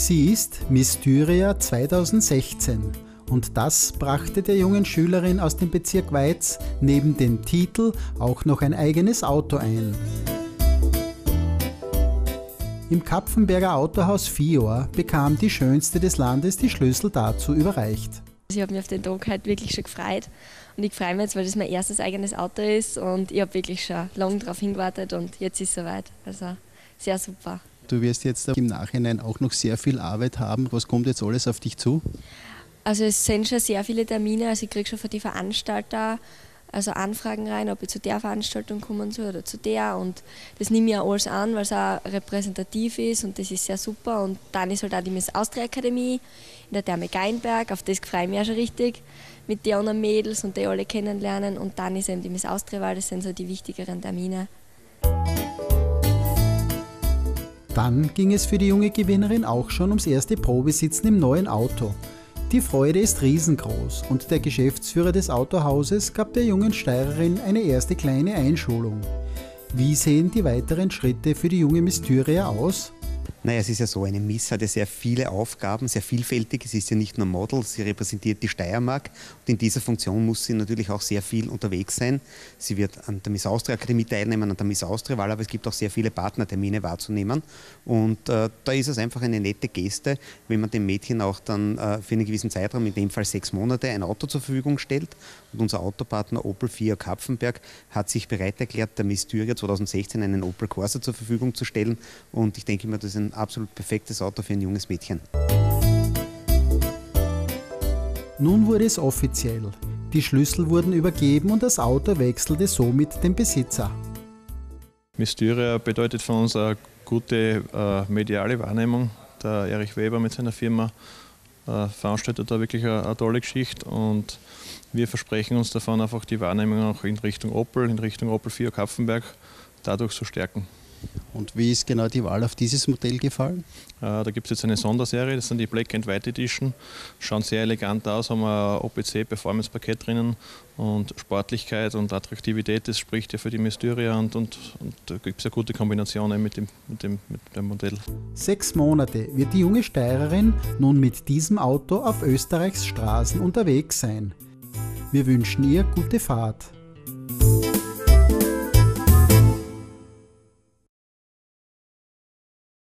Sie ist Miss Styria 2016 und das brachte der jungen Schülerin aus dem Bezirk Weiz neben dem Titel auch noch ein eigenes Auto ein. Im Kapfenberger Autohaus Fior bekam die Schönste des Landes die Schlüssel dazu überreicht. Ich habe mich auf den Tag heute wirklich schon gefreut und ich freue mich jetzt, weil das mein erstes eigenes Auto ist und ich habe wirklich schon lange darauf hingewartet und jetzt ist es soweit. Also sehr super. Du wirst jetzt im Nachhinein auch noch sehr viel Arbeit haben. Was kommt jetzt alles auf dich zu? Also es sind schon sehr viele Termine. Also ich kriege schon von den Veranstaltern also Anfragen rein, ob ich zu der Veranstaltung kommen soll oder zu der. Und das nehme ich auch alles an, weil es auch repräsentativ ist und das ist sehr super. Und dann ist halt auch die Miss Austria Akademie in der Therme Geinberg, auf das freue ich mich auch schon richtig, mit den anderen Mädels und die alle kennenlernen. Und dann ist eben die Miss Austria Wahl, das sind so die wichtigeren Termine. Dann ging es für die junge Gewinnerin auch schon ums erste Probesitzen im neuen Auto. Die Freude ist riesengroß und der Geschäftsführer des Autohauses gab der jungen Steirerin eine erste kleine Einschulung. Wie sehen die weiteren Schritte für die junge Mysteria aus? Naja, es ist ja so, eine Miss hat ja sehr viele Aufgaben, sehr vielfältig. Es ist ja nicht nur Model, sie repräsentiert die Steiermark und in dieser Funktion muss sie natürlich auch sehr viel unterwegs sein. Sie wird an der Miss Austria Akademie teilnehmen, an der Miss Austria Wahl, aber es gibt auch sehr viele Partnertermine wahrzunehmen. Und äh, da ist es einfach eine nette Geste, wenn man dem Mädchen auch dann äh, für einen gewissen Zeitraum, in dem Fall sechs Monate, ein Auto zur Verfügung stellt. Und unser Autopartner Opel 4 Kapfenberg hat sich bereit erklärt, der Miss Thüringer 2016 einen Opel Corsa zur Verfügung zu stellen. Und ich denke mir, das ist ein absolut perfektes Auto für ein junges Mädchen. Nun wurde es offiziell. Die Schlüssel wurden übergeben und das Auto wechselte somit den Besitzer. Mysteria bedeutet für uns eine gute äh, mediale Wahrnehmung. Der Erich Weber mit seiner Firma äh, veranstaltet da wirklich eine, eine, tolle Geschichte und wir versprechen uns davon einfach die Wahrnehmung auch in Richtung Opel, in Richtung Opel 4 Kapfenberg dadurch zu stärken. Und wie ist genau die Wahl auf dieses Modell gefallen? Äh, da gibt es jetzt eine Sonderserie, das sind die Black and White Edition. Schauen sehr elegant aus, haben ein OPC Performance Paket drinnen und Sportlichkeit und Attraktivität, das spricht ja für die Mysteria und, und, und da gibt es eine gute Kombination mit dem, mit, dem, mit dem Modell. Sechs Monate wird die junge Steirerin nun mit diesem Auto auf Österreichs Straßen unterwegs sein. Wir wünschen ihr gute Fahrt.